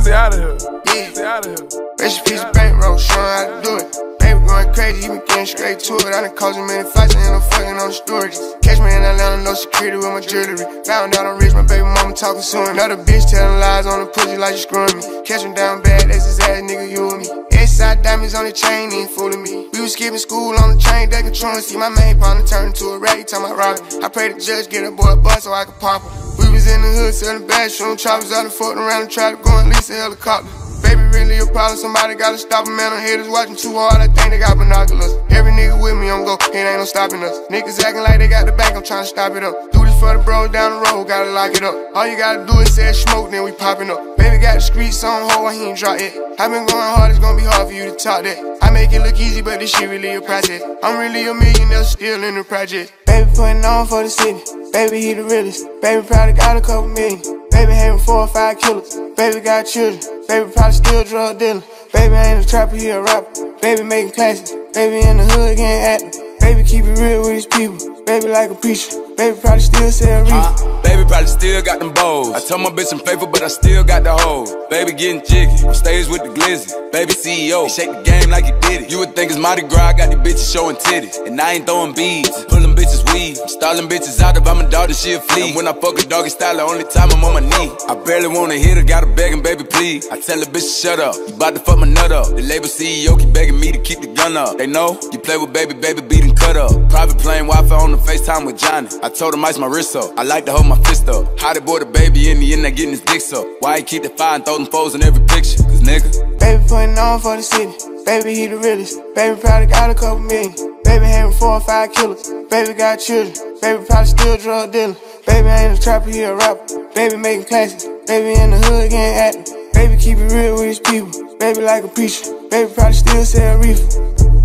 Easy out of here. Yeah. Easy out of here. Rest piece of bankroll, showing how to do it. Baby going crazy, he been getting straight to it. I done caused him many fights, and I'm fucking on the storage. Catch me in Atlanta, no security with my jewelry. Found out I'm rich, my baby mama talking soon. Another bitch telling lies on the pussy like she screwing me. Catch him down bad, that's his ass, nigga, you and me. S-side diamonds on the chain, ain't fooling me. We was skipping school on the train, they controlling. See my main partner turn into a rat, time I rob it. I pray the judge get a boy a bus so I can pop him. Was in the hood selling bathroom choppers out and fucking around and tried to go and lease a helicopter. Baby, really a problem, somebody gotta stop him, man. I'm haters watching too hard, I think they got binoculars. Every nigga with me, I'm go, it ain't no stopping us. Niggas acting like they got the bank, I'm trying to stop it up. Do this for the bros down the road, gotta lock it up. All you gotta do is say smoke, then we popping up. Baby got the streets on hold, he ain't drop it. I been going hard, it's gonna be hard for you to talk that. I make it look easy, but this shit really a process. I'm really a millionaire, still in the project. Baby putting on for the city, baby he the realest. Baby probably got a couple million. Baby having four or five killers. Baby got children. Baby probably still drug dealing. Baby ain't a trapper, he a rapper. Baby making classics. Baby in the hood getting active. Baby keep it real with his people. Baby like a preacher. Baby probably still sell reefer. Probably still got them bows. I told my bitch I'm faithful, but I still got the hoes. Baby getting jiggy. On stage with the glizzy. Baby CEO. He shake the game like he did it. You would think it's Mardi Gras. I got these bitches showing titties. And I ain't throwing beads. I'm pulling bitches weed. I'm stalling bitches out if I'm a dog, then she a flea. And when I fuck a doggy style, the only time I'm on my knee. I barely wanna hit her, gotta begging, baby, please. I tell the bitch to shut up. You bout to fuck my nut up. The label CEO keep begging me to keep the gun up. They know you play with baby, baby, beating cut up. Private plane Wi-Fi on the FaceTime with Johnny. I told him ice my wrist up. I like to hold my fist up. How they boy the baby in the end, they getting his dick up. Why he keep the fire and throw them foes in every picture? Cause nigga. Baby putting on for the city. Baby, he the realest. Baby probably got a couple million. Baby having four or five killers. Baby got children. Baby probably still drug dealing. Baby ain't a trapper, he a rapper. Baby making classics. Baby in the hood getting active. Baby keep it real with his people. Baby like a preacher. Baby probably still sell reefer.